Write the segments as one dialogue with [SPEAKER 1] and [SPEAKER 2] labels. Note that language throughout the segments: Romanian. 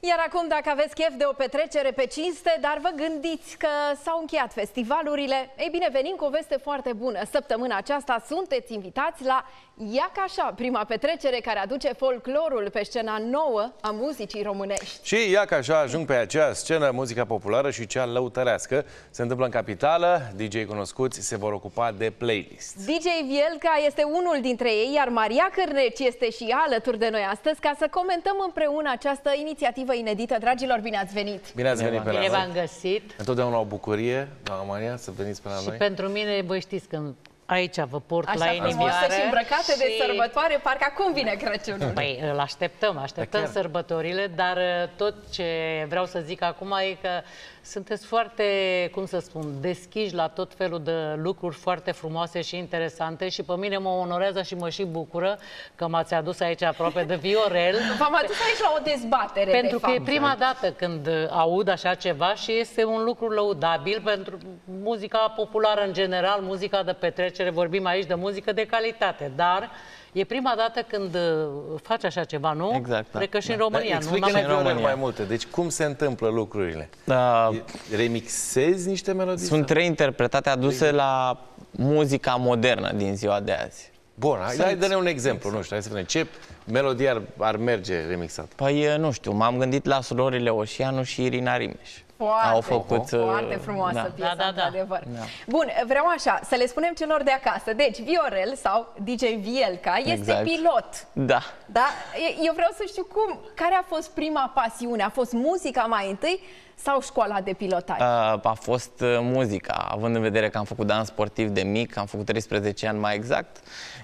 [SPEAKER 1] Iar acum, dacă aveți chef de o petrecere pe cinste, dar vă gândiți că s-au încheiat festivalurile, ei bine, venim cu o veste foarte bună. Săptămâna aceasta sunteți invitați la Iaca așa, prima petrecere care aduce folclorul pe scena nouă a muzicii românești.
[SPEAKER 2] Și Iaca așa ajung pe acea scenă muzica populară și cea lăutărească. Se întâmplă în capitală, DJ cunoscuți se vor ocupa de playlist.
[SPEAKER 1] DJ Vielca este unul dintre ei, iar Maria Cârneci este și alături de noi astăzi ca să comentăm împreună această inițiativă inedită. Dragilor, bine ați venit!
[SPEAKER 2] Bine ați venit pe la
[SPEAKER 3] Bine
[SPEAKER 2] noi!
[SPEAKER 3] v-am găsit.
[SPEAKER 2] Întotdeauna o bucurie, doamna Maria, să veniți pe la
[SPEAKER 3] Și
[SPEAKER 2] noi.
[SPEAKER 3] pentru mine, voi știți că aici vă port
[SPEAKER 1] Așa
[SPEAKER 3] la
[SPEAKER 1] frumoasă
[SPEAKER 3] inimioară.
[SPEAKER 1] și îmbrăcate de sărbătoare, parcă acum vine Crăciunul.
[SPEAKER 3] Păi îl așteptăm, așteptăm
[SPEAKER 2] Da, chiar.
[SPEAKER 3] sărbătorile, dar uh, tot ce vreau să zic acum e că sunteți foarte, cum să spun, deschiși la tot felul de lucruri foarte frumoase și interesante și pe mine mă onorează și mă și bucură că m-ați adus aici aproape de Viorel.
[SPEAKER 1] V-am adus aici la o dezbatere,
[SPEAKER 3] Pentru
[SPEAKER 1] de
[SPEAKER 3] că e
[SPEAKER 1] fapt.
[SPEAKER 3] prima dată când uh, aud așa ceva și este un lucru lăudabil pentru muzica populară în general, muzica de petrecere, vorbim aici de muzică de calitate, dar e prima dată când uh, faci așa ceva, nu?
[SPEAKER 4] Exact, da.
[SPEAKER 3] Cred că și în
[SPEAKER 2] Dar
[SPEAKER 3] România, nu?
[SPEAKER 2] Explică-ne
[SPEAKER 3] N-am-
[SPEAKER 4] în
[SPEAKER 2] Viorel,
[SPEAKER 4] România.
[SPEAKER 2] mai multe. Deci cum se întâmplă lucrurile?
[SPEAKER 4] Da,
[SPEAKER 2] Remixezi niște melodii?
[SPEAKER 4] sunt reinterpretate aduse la muzica modernă din ziua de azi.
[SPEAKER 2] Bun, hai, hai dă-ne un exemplu, nu știu, hai să vedem. Ce melodie ar, ar merge remixat?
[SPEAKER 4] Păi, nu știu, m-am gândit la surorile Oșianu și Irina Rimeș.
[SPEAKER 1] Foarte,
[SPEAKER 4] Au făcut...
[SPEAKER 1] foarte
[SPEAKER 4] uh,
[SPEAKER 1] frumoasă
[SPEAKER 4] da.
[SPEAKER 1] piesa,
[SPEAKER 3] Da, da, da.
[SPEAKER 1] într-adevăr.
[SPEAKER 4] Da.
[SPEAKER 1] Bun, vreau așa, să le spunem celor de acasă. Deci, Viorel sau DJ Vielca este
[SPEAKER 4] Exact.
[SPEAKER 1] pilot.
[SPEAKER 4] Da.
[SPEAKER 1] Da? E- Eu vreau să știu cum, care a fost prima pasiune? A fost muzica mai întâi sau școala de pilotaj?
[SPEAKER 4] Uh, A fost uh, muzica, având în vedere că am făcut dans sportiv de mic, am făcut 13 ani mai exact,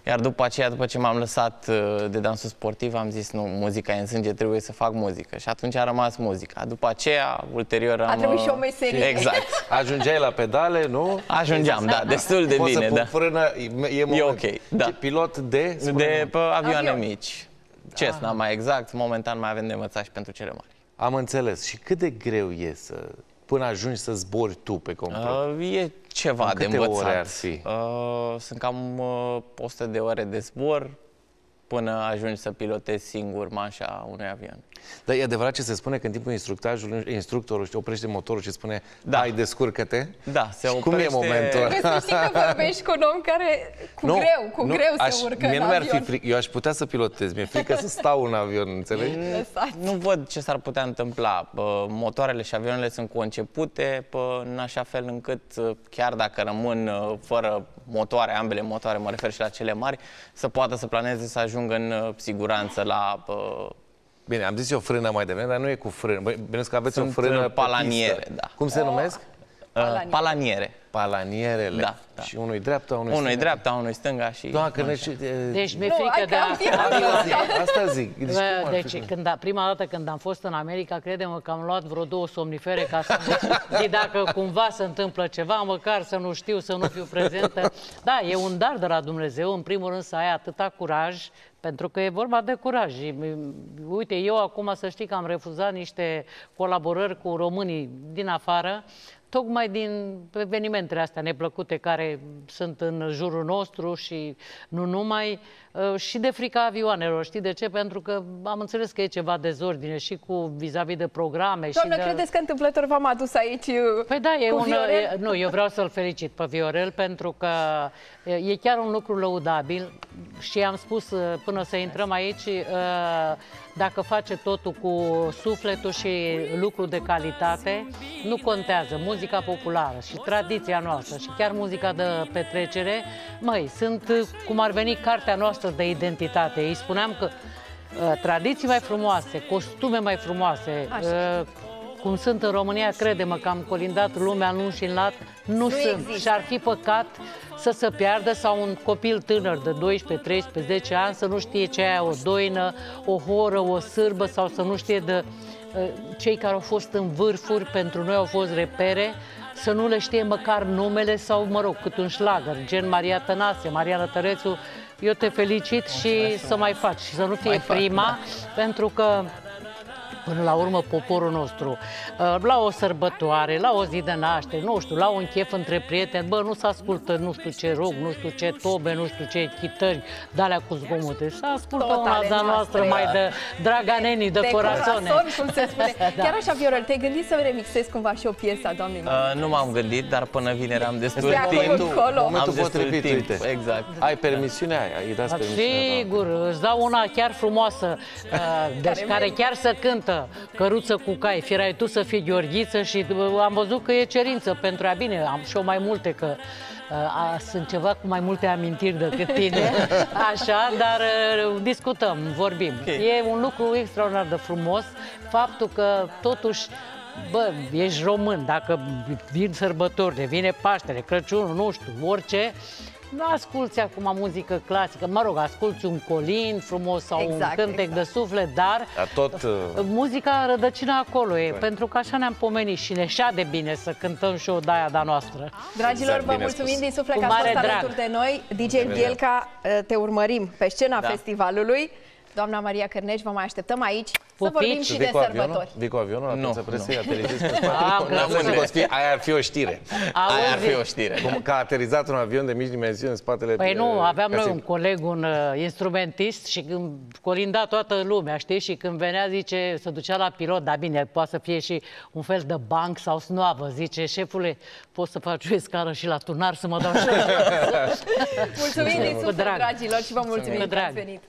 [SPEAKER 4] iar după aceea, după ce m-am lăsat uh, de dansul sportiv, am zis, nu, muzica e în sânge, trebuie să fac muzică. Și atunci a rămas muzica. După aceea, ulterior am...
[SPEAKER 1] trebuit și o
[SPEAKER 4] uh,
[SPEAKER 1] meserie.
[SPEAKER 4] Exact.
[SPEAKER 2] Ajungeai la pedale, nu?
[SPEAKER 4] Ajungeam, da, destul de
[SPEAKER 2] Poți
[SPEAKER 4] bine,
[SPEAKER 2] să pun
[SPEAKER 4] da.
[SPEAKER 2] frână, e, e, moment.
[SPEAKER 4] ok, da.
[SPEAKER 2] Ce, Pilot de?
[SPEAKER 4] De
[SPEAKER 2] Spune-mi.
[SPEAKER 4] pe avioane
[SPEAKER 1] Avion.
[SPEAKER 4] mici. Cessna mai exact, momentan mai avem de învățat și pentru cele mari.
[SPEAKER 2] Am înțeles. Și cât de greu e să... Până ajungi să zbori tu pe control?
[SPEAKER 4] Uh, e ceva
[SPEAKER 2] În
[SPEAKER 4] de
[SPEAKER 2] câte
[SPEAKER 4] învățat.
[SPEAKER 2] ore ar fi?
[SPEAKER 4] Uh, sunt cam uh, 100 de ore de zbor până ajungi să pilotezi singur mașa unui avion.
[SPEAKER 2] Dar e adevărat ce se spune că în timpul instructajului, instructorul își oprește motorul și spune
[SPEAKER 4] Da.
[SPEAKER 2] hai, descurcă-te?
[SPEAKER 4] Da, se
[SPEAKER 2] și cum e
[SPEAKER 4] oprește-
[SPEAKER 2] momentul ăla?
[SPEAKER 1] Că să știi că vorbești cu un om care cu greu, cu greu
[SPEAKER 2] aș,
[SPEAKER 1] se urcă
[SPEAKER 2] mie
[SPEAKER 1] în
[SPEAKER 2] nu mi-ar fi
[SPEAKER 1] avion.
[SPEAKER 2] fric, eu aș putea să pilotez, mi-e frică să stau în avion, înțelegi?
[SPEAKER 1] Lăsați.
[SPEAKER 4] Nu văd ce s-ar putea întâmpla. Uh, Motoarele și avioanele sunt concepute pă, în așa fel încât, uh, chiar dacă rămân uh, fără motoare, ambele motoare, mă refer și la cele mari, să poată să planeze, să ajungă în uh, siguranță la uh,
[SPEAKER 2] Bine, am zis eu frână mai devreme, dar nu e cu frână. Băi, Bine că aveți
[SPEAKER 4] Sunt,
[SPEAKER 2] o frână
[SPEAKER 4] uh,
[SPEAKER 2] pe
[SPEAKER 4] palaniere,
[SPEAKER 2] pistă.
[SPEAKER 4] da.
[SPEAKER 2] Cum se numesc?
[SPEAKER 4] uh,
[SPEAKER 1] Palaniere.
[SPEAKER 4] palaniere.
[SPEAKER 2] Palanierele.
[SPEAKER 4] Da, da.
[SPEAKER 2] Și unui dreapta, unui
[SPEAKER 4] Unul e
[SPEAKER 2] stânga.
[SPEAKER 4] dreapta, unul e stânga și...
[SPEAKER 2] Doamne, că ne... și-
[SPEAKER 3] Deci mi-e
[SPEAKER 1] Nu, hai
[SPEAKER 3] frică
[SPEAKER 1] că
[SPEAKER 3] de
[SPEAKER 1] am
[SPEAKER 3] asta.
[SPEAKER 1] pierdut.
[SPEAKER 2] Asta zic, asta zic. Deci,
[SPEAKER 3] Bă,
[SPEAKER 2] cum ar fi
[SPEAKER 3] Deci,
[SPEAKER 2] cu-
[SPEAKER 3] când a, prima dată când am fost în America, credem că am luat vreo două somnifere ca să... Deci, dacă cumva se întâmplă ceva, măcar să nu știu, să nu fiu prezentă. Da, e un dar de la Dumnezeu, în primul rând să ai atâta curaj, pentru că e vorba de curaj. Și, m, Uite, eu acum să știi că am refuzat niște colaborări cu românii din afară, tocmai din evenimentele astea neplăcute care sunt în jurul nostru și nu numai, uh, și de frica avioanelor. Știi de ce? Pentru că am înțeles că e ceva dezordine și cu vis-a-vis de programe.
[SPEAKER 1] Doamnă,
[SPEAKER 3] și de...
[SPEAKER 1] credeți că întâmplător v-am adus aici uh,
[SPEAKER 3] Păi da, e
[SPEAKER 1] cu
[SPEAKER 3] un,
[SPEAKER 1] Viorel?
[SPEAKER 3] e, nu, eu vreau să-l felicit pe Viorel pentru că e, e chiar un lucru lăudabil și am spus uh, până să intrăm aici, uh, dacă face totul cu sufletul și lucru de calitate, nu contează muzica populară și tradiția noastră și chiar muzica de petrecere, măi, sunt uh, cum ar veni cartea noastră de identitate. Îi spuneam că uh, tradiții mai frumoase, costume mai frumoase,
[SPEAKER 1] Așa.
[SPEAKER 3] uh, cum sunt în România, crede-mă că am colindat lumea în lung și în lat, nu,
[SPEAKER 1] Nu
[SPEAKER 3] sunt.
[SPEAKER 1] există.
[SPEAKER 3] Și ar fi păcat să se piardă sau un copil tânăr de 12, 13, 10 ani să nu știe ce e o doină, o horă, o sârbă sau să nu știe de uh, cei care au fost în vârfuri, pentru noi au fost repere, să nu le știe măcar numele sau, mă rog, cât un șlagăr, gen Maria Tănase, Mariana Tărețu, eu te felicit și să mai faci și să nu fie prima, pentru că până la urmă poporul nostru, uh, la o sărbătoare, la o zi de naștere, nu știu, la un chef între prieteni, bă, nu se ascultă nu știu ce rog, nu știu ce tobe, nu știu ce chitări, de-alea cu zgomote. Se ascultă
[SPEAKER 1] Tot
[SPEAKER 3] una
[SPEAKER 1] ale
[SPEAKER 3] de noastră
[SPEAKER 1] noastre.
[SPEAKER 3] mai de draganenii, de,
[SPEAKER 1] De
[SPEAKER 3] corazone.
[SPEAKER 1] corazon, cum se spune.
[SPEAKER 3] Da.
[SPEAKER 1] Chiar așa, Viorel, te-ai gândit să remixezi cumva și o piesă a doamnei Maria?
[SPEAKER 4] Uh, nu m-am gândit, dar până vineri am destul
[SPEAKER 1] De acolo
[SPEAKER 4] timp.
[SPEAKER 1] încolo.
[SPEAKER 4] Am
[SPEAKER 2] Momentul
[SPEAKER 4] destul
[SPEAKER 2] potrivit,
[SPEAKER 4] timp,
[SPEAKER 2] uite.
[SPEAKER 4] exact.
[SPEAKER 2] Ai permisiunea aia, îi dați
[SPEAKER 3] Da,
[SPEAKER 2] permisiunea.
[SPEAKER 3] Sigur, îți dau una chiar frumoasă, uh, deci
[SPEAKER 1] Care
[SPEAKER 3] care,
[SPEAKER 1] merge.
[SPEAKER 3] chiar să cântă Căruță cu cai, firai tu să fii Gheorghiță și uh, am văzut că e cerință pentru ea. Bine, am și eu mai multe, că uh, a, sunt ceva cu mai multe amintiri decât tine, așa, dar uh, discutăm, vorbim. E un lucru extraordinar de frumos, faptul că totuși Bă, ești român, dacă vin sărbătorile, vine Paștele, Crăciunul, nu știu, orice, nu asculți acum muzică clasică, mă rog, asculți un colin frumos sau
[SPEAKER 1] Exact,
[SPEAKER 3] un cântec
[SPEAKER 1] exact.
[SPEAKER 3] de suflet, dar
[SPEAKER 2] Dar tot... uh,
[SPEAKER 3] muzica rădăcina acolo e, pentru că așa ne-am pomenit și ne șa de bine să cântăm și o daia de-a noastră.
[SPEAKER 1] Dragilor,
[SPEAKER 2] Exact,
[SPEAKER 1] vă
[SPEAKER 2] bine
[SPEAKER 1] mulțumim
[SPEAKER 2] spus.
[SPEAKER 1] din suflet
[SPEAKER 3] Cu
[SPEAKER 1] că ați
[SPEAKER 3] mare
[SPEAKER 1] fost
[SPEAKER 3] drag.
[SPEAKER 1] alături de noi. DJ Bielca, te urmărim pe scena
[SPEAKER 4] Da.
[SPEAKER 1] festivalului. Doamna Maria Cărneș, vă mai așteptăm aici să
[SPEAKER 3] Pupici.
[SPEAKER 1] vorbim și
[SPEAKER 2] Tu
[SPEAKER 1] de
[SPEAKER 2] vii cu avionul?
[SPEAKER 1] sărbători.
[SPEAKER 2] Vii cu avionul la
[SPEAKER 4] Nu,
[SPEAKER 2] Piața Presei,
[SPEAKER 4] nu.
[SPEAKER 2] aterizezi pe
[SPEAKER 3] Ah,
[SPEAKER 2] spate? N-am
[SPEAKER 3] crezut.
[SPEAKER 2] văzut că o să fie- Aia ar fi o știre.
[SPEAKER 4] Aia ar
[SPEAKER 3] Auzi,
[SPEAKER 4] fi o știre.
[SPEAKER 2] Cum că a aterizat un avion de mici dimensiuni în spatele...
[SPEAKER 3] Păi nu,
[SPEAKER 2] uh,
[SPEAKER 3] aveam noi
[SPEAKER 2] casei.
[SPEAKER 3] un coleg, un uh, instrumentist și când colinda toată lumea, știi? Și când venea, zice, se ducea la pilot, dar bine, poate să fie și un fel de banc sau snoavă, zice, șefule, poți să faci o escară și la tunar să mă dau și eu.
[SPEAKER 1] Mulțumim din
[SPEAKER 3] Cu
[SPEAKER 1] suflet,
[SPEAKER 3] drag.
[SPEAKER 1] dragilor, și vă mulțumim
[SPEAKER 3] Cu
[SPEAKER 1] că ați
[SPEAKER 3] drag.
[SPEAKER 1] venit.